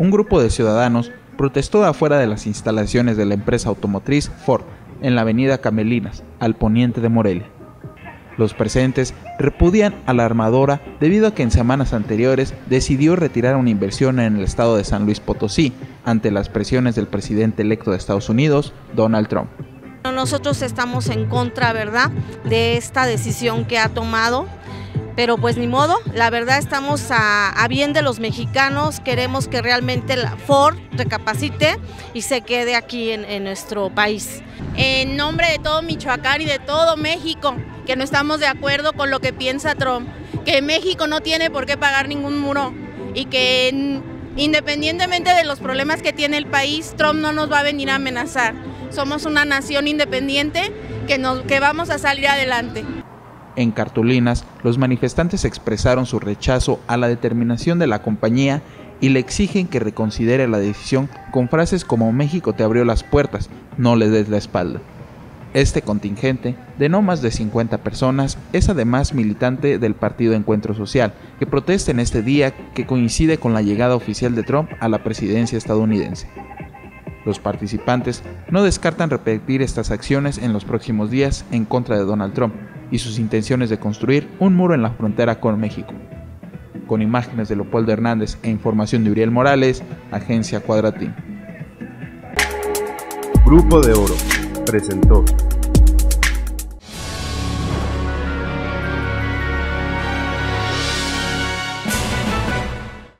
un grupo de ciudadanos protestó afuera de las instalaciones de la empresa automotriz Ford en la avenida Camelinas, al poniente de Morelia. Los presentes repudian a la armadora debido a que en semanas anteriores decidió retirar una inversión en el estado de San Luis Potosí ante las presiones del presidente electo de Estados Unidos, Donald Trump. Nosotros estamos en contra, ¿verdad?, de esta decisión que ha tomado pero pues ni modo, la verdad estamos a, bien de los mexicanos, queremos que realmente la Ford recapacite y se quede aquí en, en nuestro país. En nombre de todo Michoacán y de todo México, que no estamos de acuerdo con lo que piensa Trump, que México no tiene por qué pagar ningún muro y que independientemente de los problemas que tiene el país, Trump no nos va a venir a amenazar. Somos una nación independiente que, nos, que vamos a salir adelante. En cartulinas, los manifestantes expresaron su rechazo a la determinación de la compañía y le exigen que reconsidere la decisión con frases como México te abrió las puertas, no le des la espalda. Este contingente, de no más de 50 personas, es además militante del Partido Encuentro Social, que protesta en este día que coincide con la llegada oficial de Trump a la presidencia estadounidense. Los participantes no descartan repetir estas acciones en los próximos días en contra de Donald Trump, y sus intenciones de construir un muro en la frontera con México. Con imágenes de Leopoldo Hernández e información de Uriel Morales, Agencia Cuadratín. Grupo de Oro presentó